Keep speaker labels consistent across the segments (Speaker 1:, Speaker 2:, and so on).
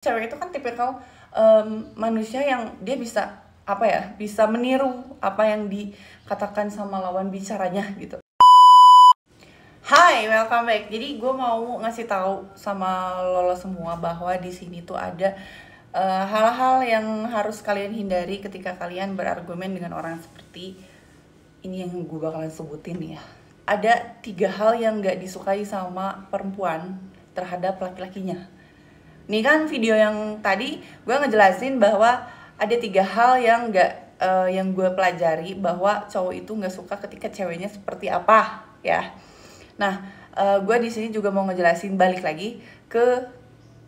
Speaker 1: cewek itu kan tipikal um, manusia yang dia bisa apa ya bisa meniru apa yang dikatakan sama lawan bicaranya gitu Hai, welcome back. Jadi gue mau ngasih tahu sama lolo semua bahwa di sini tuh ada uh, hal-hal uh, yang harus kalian hindari ketika kalian berargumen dengan orang seperti ini yang gue bakalan sebutin ya. Ada tiga hal yang gak disukai sama perempuan terhadap laki-lakinya Nih kan video yang tadi gue ngejelasin bahwa ada tiga hal yang gak uh, yang gue pelajari bahwa cowok itu nggak suka ketika ceweknya seperti apa ya. Nah, uh, gue di sini juga mau ngejelasin balik lagi ke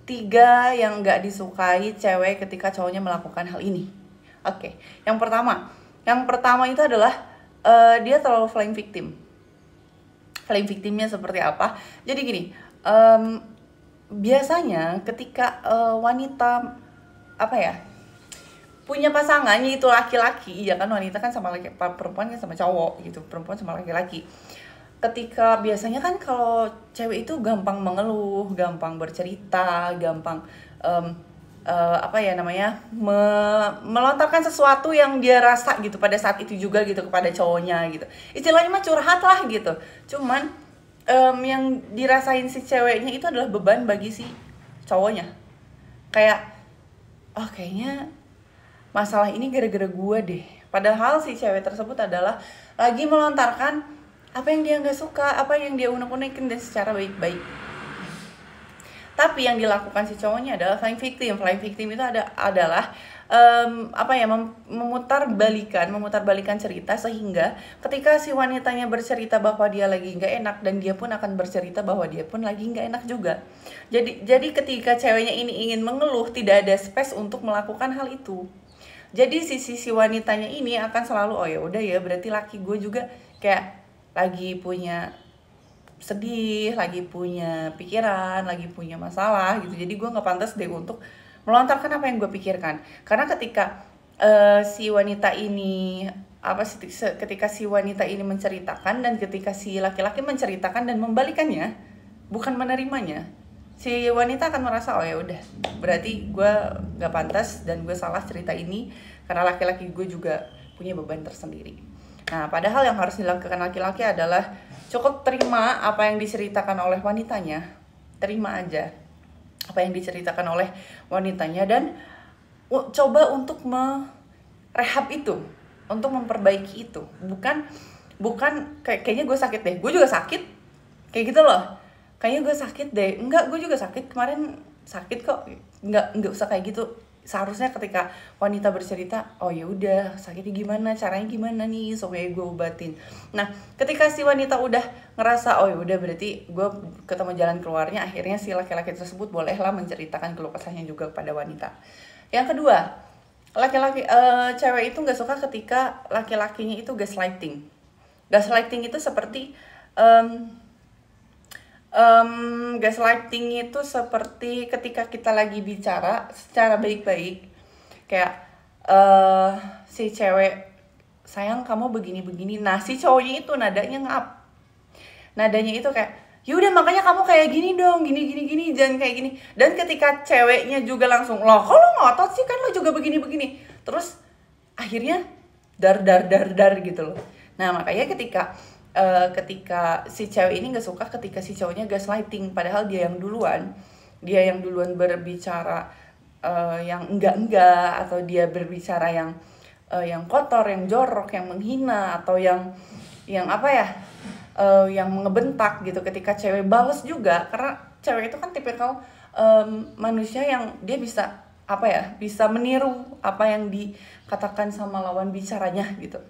Speaker 1: tiga yang gak disukai cewek ketika cowoknya melakukan hal ini. Oke, okay. yang pertama, yang pertama itu adalah uh, dia terlalu flying victim. Flying victimnya seperti apa? Jadi gini, um, biasanya ketika uh, wanita apa ya punya pasangannya itu laki-laki ya kan wanita kan sama laki perempuan kan sama cowok gitu perempuan sama laki-laki. Ketika biasanya kan kalau cewek itu gampang mengeluh gampang bercerita gampang um, uh, apa ya namanya me melontarkan sesuatu yang dia rasa gitu pada saat itu juga gitu kepada cowoknya gitu. Istilahnya mah curhat lah gitu. Cuman um, yang dirasain si ceweknya itu adalah beban bagi si cowoknya. Kayak oh kayaknya masalah ini gara-gara gue deh. Padahal si cewek tersebut adalah lagi melontarkan apa yang dia nggak suka apa yang dia unek-unekin dan secara baik-baik. Tapi yang dilakukan si cowoknya adalah flying victim. Flying victim itu ada adalah um, apa ya mem memutar balikan memutar balikan cerita sehingga ketika si wanitanya bercerita bahwa dia lagi nggak enak dan dia pun akan bercerita bahwa dia pun lagi nggak enak juga jadi jadi ketika ceweknya ini ingin mengeluh tidak ada space untuk melakukan hal itu jadi si si wanitanya ini akan selalu oh ya udah ya berarti laki gue juga kayak lagi punya sedih, lagi punya pikiran, lagi punya masalah gitu. Jadi gue nggak pantas deh untuk melontarkan apa yang gue pikirkan. Karena ketika uh, si wanita ini apa sih ketika si wanita ini menceritakan dan ketika si laki-laki menceritakan dan membalikannya bukan menerimanya si wanita akan merasa oh ya udah berarti gue gak pantas dan gue salah cerita ini karena laki-laki gue juga punya beban tersendiri. Nah padahal yang harus dilakukan laki-laki adalah cukup terima apa yang diceritakan oleh wanitanya. Terima aja apa yang diceritakan oleh wanitanya dan coba untuk merehab itu untuk memperbaiki itu. Bukan bukan kayak kayaknya gue sakit deh. Gue juga sakit kayak gitu loh. Kayaknya gue sakit deh. Enggak gue juga sakit. Kemarin sakit kok. Enggak enggak usah kayak gitu seharusnya ketika wanita bercerita oh ya udah sakitnya gimana? Caranya gimana nih? Supaya gue obatin. Nah ketika si wanita udah ngerasa oh ya udah berarti gue ketemu jalan keluarnya akhirnya si laki-laki tersebut bolehlah menceritakan keluh kesahnya juga kepada wanita. Yang kedua laki-laki uh, cewek itu nggak suka ketika laki-lakinya itu gaslighting. Gaslighting itu seperti um, um, gaslighting itu seperti ketika kita lagi bicara secara baik-baik. Kayak uh, si cewek sayang kamu begini-begini. Nah si cowoknya itu nadanya ngap nadanya itu kayak yaudah makanya kamu kayak gini dong gini gini gini jangan kayak gini. Dan ketika ceweknya juga langsung loh kalau ngotot sih? Kan lo juga begini begini terus akhirnya dar dar dar dar gitu loh. Nah makanya ketika uh, ketika si cewek ini nggak suka ketika si cowoknya gaslighting padahal dia yang duluan. Dia yang duluan berbicara uh, yang enggak enggak atau dia berbicara yang uh, yang kotor yang jorok yang menghina atau yang yang apa ya uh, yang ngebentak gitu. Ketika cewek balas juga karena cewek itu kan tipikal um, manusia yang dia bisa apa ya bisa meniru apa yang dikatakan sama lawan bicaranya gitu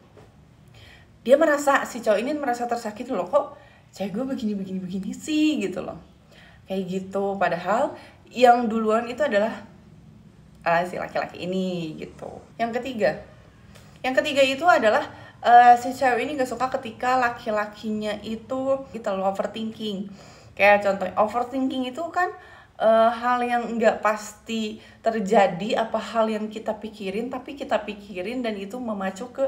Speaker 1: dia merasa si cowok ini merasa tersakiti loh kok cewek gue begini begini begini sih gitu loh. Kayak gitu padahal yang duluan itu adalah uh, si laki-laki ini gitu. Yang ketiga yang ketiga itu adalah uh, si cewek ini gak suka ketika laki-lakinya itu kita loh overthinking. Kayak contoh overthinking itu kan uh, hal yang nggak pasti terjadi apa hal yang kita pikirin tapi kita pikirin dan itu memacu ke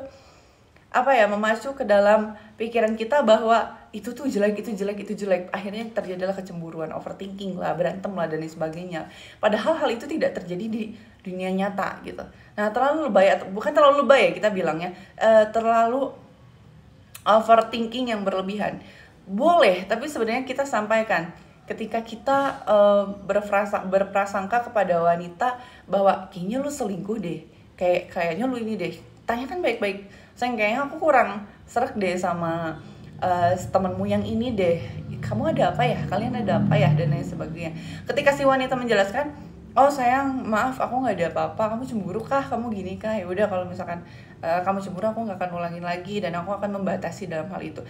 Speaker 1: apa ya memacu ke dalam pikiran kita bahwa itu tuh jelek itu jelek itu jelek. Akhirnya terjadilah kecemburuan overthinking lah berantem lah dan lain sebagainya. Padahal hal itu tidak terjadi di dunia nyata gitu. Nah terlalu lebay atau bukan terlalu lebay ya kita bilangnya uh, terlalu overthinking yang berlebihan. Boleh tapi sebenarnya kita sampaikan. Ketika kita berprasangka, berprasangka kepada wanita bahwa kayaknya lu selingkuh deh. Kayak kayaknya lu ini deh. Tanyakan baik-baik sayang kayaknya aku kurang serak deh sama uh, temenmu yang ini deh. Kamu ada apa ya? Kalian ada apa ya? Dan lain sebagainya. Ketika si wanita menjelaskan oh sayang maaf aku nggak ada apa-apa. Kamu cemburu kah? Kamu gini kah? Ya udah kalau misalkan uh, kamu cemburu aku nggak akan ulangin lagi dan aku akan membatasi dalam hal itu.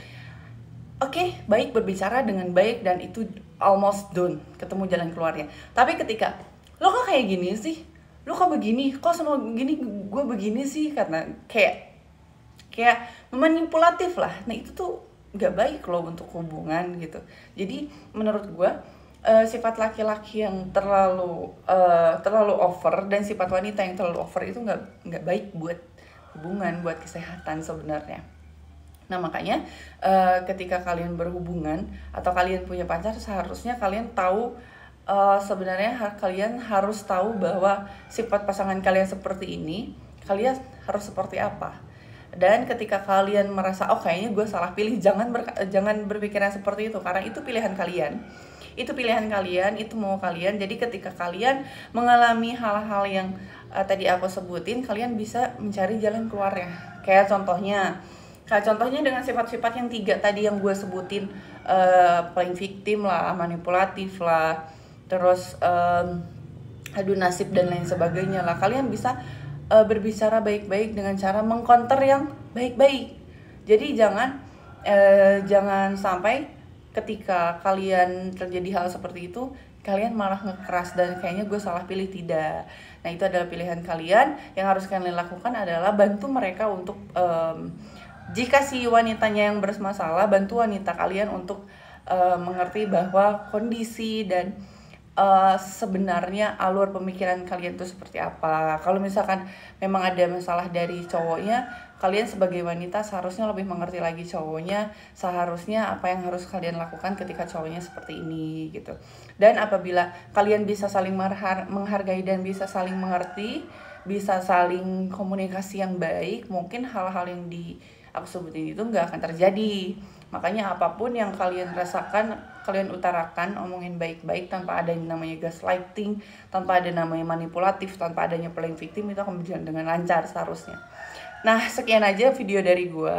Speaker 1: Oke okay, baik berbicara dengan baik dan itu almost done. Ketemu jalan keluarnya. Tapi ketika lo kok kayak gini sih? Lo kok begini? Kok sama gini? Gue begini sih? Karena kayak kayak memanipulatif lah. Nah itu tuh nggak baik loh untuk hubungan gitu. Jadi menurut gue uh, sifat laki-laki yang terlalu uh, terlalu over dan sifat wanita yang terlalu over itu nggak nggak baik buat hubungan buat kesehatan sebenarnya. Nah makanya uh, ketika kalian berhubungan atau kalian punya pacar seharusnya kalian tahu uh, sebenarnya kalian harus tahu bahwa sifat pasangan kalian seperti ini kalian harus seperti apa dan ketika kalian merasa oh kayaknya gue salah pilih jangan ber, jangan berpikiran seperti itu karena itu pilihan kalian. Itu pilihan kalian itu mau kalian. Jadi ketika kalian mengalami hal-hal yang uh, tadi aku sebutin kalian bisa mencari jalan keluarnya. Kayak contohnya kayak contohnya dengan sifat-sifat yang tiga tadi yang gue sebutin. Uh, paling victim lah manipulatif lah terus um, adu nasib dan lain sebagainya lah. Kalian bisa uh, berbicara baik-baik dengan cara mengkonter yang baik-baik. Jadi jangan uh, jangan sampai ketika kalian terjadi hal seperti itu kalian malah ngekeras dan kayaknya gue salah pilih tidak. Nah itu adalah pilihan kalian yang harus kalian lakukan adalah bantu mereka untuk um, jika si wanitanya yang bermasalah bantu wanita kalian untuk uh, mengerti bahwa kondisi dan uh, sebenarnya alur pemikiran kalian itu seperti apa. Kalau misalkan memang ada masalah dari cowoknya, kalian sebagai wanita seharusnya lebih mengerti lagi cowoknya, seharusnya apa yang harus kalian lakukan ketika cowoknya seperti ini gitu. Dan apabila kalian bisa saling menghargai dan bisa saling mengerti, bisa saling komunikasi yang baik, mungkin hal-hal yang di aku sebutin itu nggak akan terjadi Makanya apa pun yang kalian rasakan, kalian utarakan, omongin baik-baik tanpa ada yang namanya gaslighting, tanpa ada namanya manipulatif, tanpa adanya playing victim itu akan berjalan dengan lancar seharusnya. Nah, sekian aja video dari gue.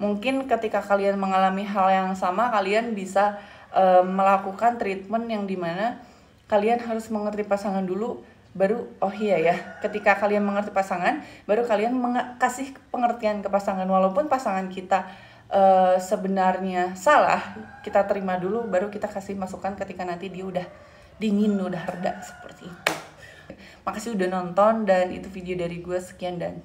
Speaker 1: Mungkin ketika kalian mengalami hal yang sama, kalian bisa uh, melakukan treatment yang di mana kalian harus mengerti pasangan dulu baru oh iya ya ketika kalian mengerti pasangan baru kalian kasih pengertian ke pasangan walaupun pasangan kita uh, sebenarnya salah kita terima dulu baru kita kasih masukan ketika nanti dia udah dingin udah reda seperti itu. Makasih udah nonton dan itu video dari gue sekian dan